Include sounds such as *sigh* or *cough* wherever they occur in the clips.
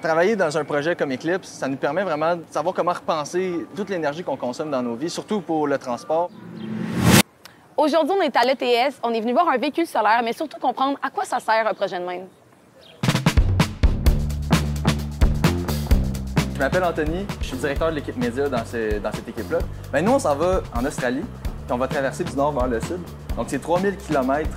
Travailler dans un projet comme Eclipse, ça nous permet vraiment de savoir comment repenser toute l'énergie qu'on consomme dans nos vies, surtout pour le transport. Aujourd'hui, on est à l'ETS. On est venu voir un véhicule solaire, mais surtout comprendre à quoi ça sert un projet de même. Je m'appelle Anthony, je suis directeur de l'équipe média dans, ce- dans cette équipe-là. Ben, nous, on s'en va en Australie, puis on va traverser du nord vers le sud. Donc, c'est 3000 km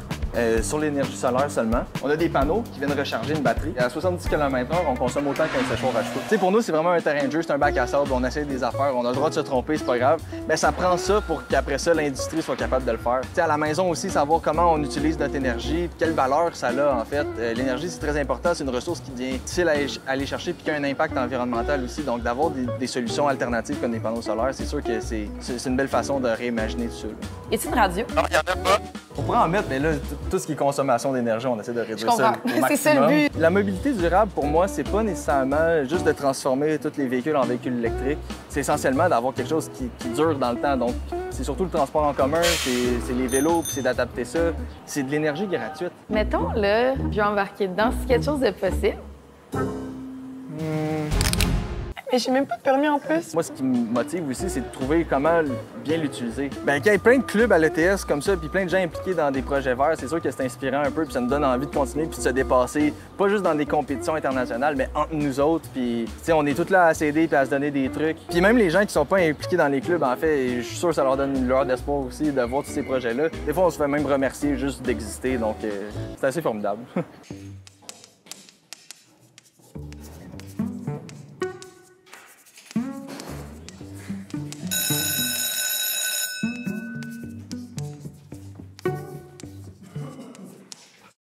sur l'énergie solaire seulement. On a des panneaux qui viennent recharger une batterie. À 70 km/h, on consomme autant qu'un séchoir à cheveux. Pour nous, c'est vraiment un terrain de jeu, c'est un bac à sable, on essaie des affaires, on a le droit de se tromper, c'est pas grave. Mais ça prend ça pour qu'après ça, l'industrie soit capable de le faire. À la maison aussi, savoir comment on utilise notre énergie, quelle valeur ça a en fait. Euh, L'énergie, c'est très important, c'est une ressource qui devient difficile à aller- chercher puis qui a un impact environnemental aussi. Donc, d'avoir des, des solutions alternatives comme des panneaux solaires, c'est sûr que c'est une belle façon de réimaginer tout ça. là. Y a-t-il une radio? On pourrait en mettre, mais là, tout ce qui est consommation d'énergie, on essaie de réduire ça au C'est ça le maximum. but. La mobilité durable, pour moi, c'est pas nécessairement juste de transformer tous les véhicules en véhicules électriques. C'est essentiellement d'avoir quelque chose qui, qui dure dans le temps. Donc, c'est surtout le transport en commun, c'est les vélos, puis c'est d'adapter ça. C'est de l'énergie gratuite. Mettons, là, je vais embarquer dedans. C'est quelque chose de possible. Mais j'ai même pas de permis en plus. Moi, ce qui me motive aussi, c'est de trouver comment bien l'utiliser. Ben, qu'il y ait plein de clubs à l'ETS comme ça, puis plein de gens impliqués dans des projets verts, c'est sûr que c'est inspirant un peu, puis ça nous donne envie de continuer, puis de se dépasser, pas juste dans des compétitions internationales, mais entre nous autres, puis, tu sais, on est tous là à s'aider, puis à se donner des trucs. Puis même les gens qui sont pas impliqués dans les clubs, en fait, je suis sûr que ça leur donne une lueur d'espoir aussi de voir tous ces projets-là. Des fois, on se fait même remercier juste d'exister, donc euh, c'est assez formidable. *laughs*